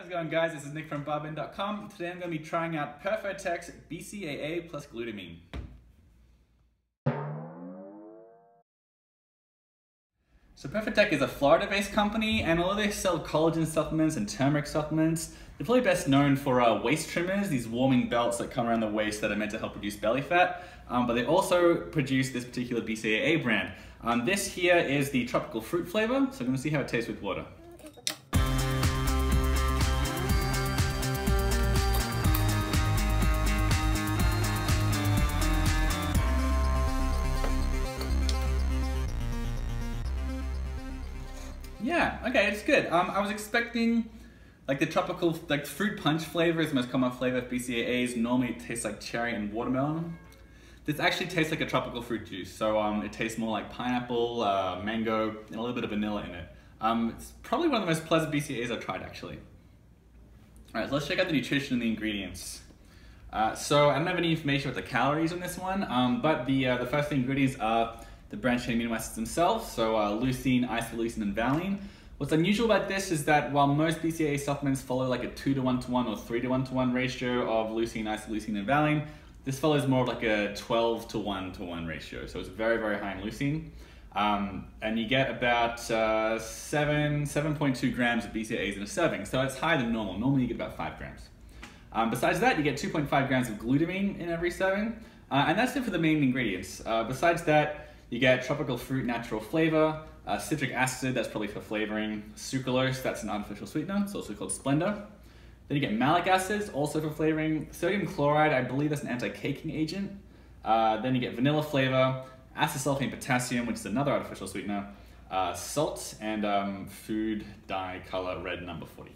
How's it going guys? This is Nick from BarBend.com. Today I'm going to be trying out Perfotek's BCAA plus glutamine. So Perfotek is a Florida-based company, and although they sell collagen supplements and turmeric supplements, they're probably best known for uh, waist trimmers, these warming belts that come around the waist that are meant to help reduce belly fat. Um, but they also produce this particular BCAA brand. Um, this here is the tropical fruit flavor, so I'm going to see how it tastes with water. Yeah, okay, it's good. Um, I was expecting like the tropical, like fruit punch flavor is the most common flavor of BCAAs. Normally it tastes like cherry and watermelon. This actually tastes like a tropical fruit juice. So um, it tastes more like pineapple, uh, mango, and a little bit of vanilla in it. Um, it's probably one of the most pleasant BCAAs I've tried actually. All right, so let's check out the nutrition and the ingredients. Uh, so I don't have any information about the calories on this one, um, but the, uh, the first ingredients are the branched chain amino acids themselves, so uh, leucine, isoleucine, and valine. What's unusual about this is that while most BCAA supplements follow like a 2 to 1 to 1 or 3 to 1 to 1 ratio of leucine, isoleucine, and valine, this follows more of like a 12 to 1 to 1 ratio. So it's very, very high in leucine. Um, and you get about uh, 7, 7.2 grams of BCAAs in a serving. So it's higher than normal. Normally you get about 5 grams. Um, besides that, you get 2.5 grams of glutamine in every serving. Uh, and that's it for the main ingredients. Uh, besides that, you get tropical fruit natural flavor, uh, citric acid, that's probably for flavoring, sucralose, that's an artificial sweetener, it's also called Splenda. Then you get malic acids, also for flavoring, sodium chloride, I believe that's an anti-caking agent. Uh, then you get vanilla flavor, acesulfame potassium, which is another artificial sweetener, uh, salt, and um, food dye color red number 40.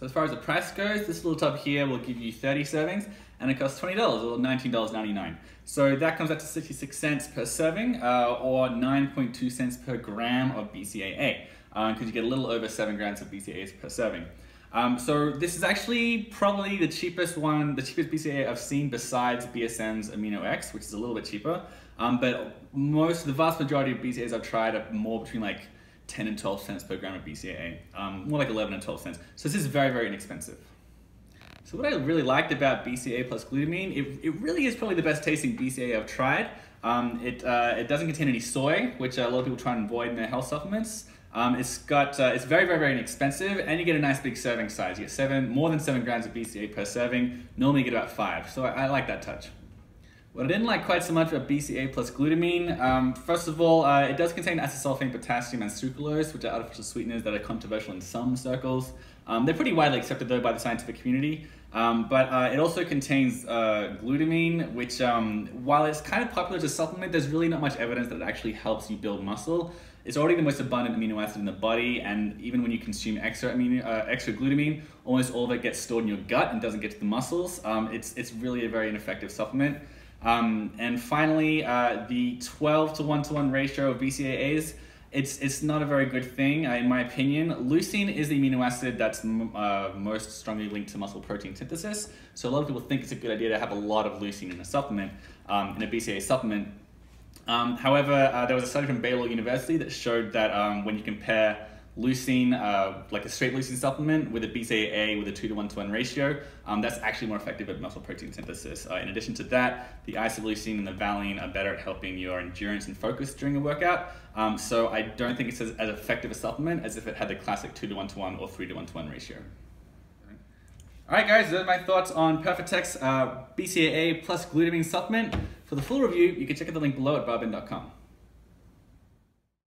So as far as the price goes, this little tub here will give you 30 servings and it costs $20 or $19.99. So that comes out to 66 cents per serving uh, or 9.2 cents per gram of BCAA because uh, you get a little over 7 grams of BCAAs per serving. Um, so this is actually probably the cheapest one, the cheapest BCAA I've seen besides BSN's Amino X, which is a little bit cheaper. Um, but most, the vast majority of BCAAs I've tried are more between like 10 and 12 cents per gram of BCAA, um, more like 11 and 12 cents. So this is very, very inexpensive. So what I really liked about BCAA plus glutamine, it, it really is probably the best tasting BCAA I've tried. Um, it, uh, it doesn't contain any soy, which a lot of people try and avoid in their health supplements. Um, it's got uh, it's very very very inexpensive, and you get a nice big serving size. You get seven more than seven grams of BCAA per serving. Normally you get about five, so I, I like that touch. What I didn't like quite so much about BCA plus glutamine, um, first of all, uh, it does contain acesulfame, potassium, and sucralose, which are artificial sweeteners that are controversial in some circles. Um, they're pretty widely accepted though by the scientific community. Um, but uh, it also contains uh, glutamine, which um, while it's kind of popular as a supplement, there's really not much evidence that it actually helps you build muscle. It's already the most abundant amino acid in the body, and even when you consume extra amino, uh, extra glutamine, almost all of it gets stored in your gut and doesn't get to the muscles. Um, it's, it's really a very ineffective supplement. Um, and finally, uh, the 12 to 1 to 1 ratio of BCAAs, it's, it's not a very good thing, uh, in my opinion. Leucine is the amino acid that's uh, most strongly linked to muscle protein synthesis. So a lot of people think it's a good idea to have a lot of leucine in a supplement, um, in a BCAA supplement. Um, however, uh, there was a study from Baylor University that showed that um, when you compare leucine, uh, like a straight leucine supplement with a BCAA with a 2 to 1 to 1 ratio, um, that's actually more effective at muscle protein synthesis. Uh, in addition to that, the isoleucine and the valine are better at helping your endurance and focus during a workout. Um, so I don't think it's as, as, effective a supplement as if it had the classic 2 to 1 to 1 or 3 to 1 to 1 ratio. Alright guys, those are my thoughts on Perfotek's uh, BCAA plus glutamine supplement. For the full review, you can check out the link below at barbend.com.